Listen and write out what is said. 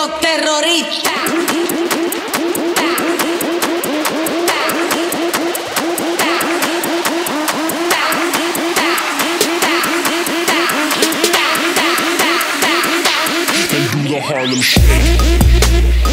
los terroristas. Harlem Shake.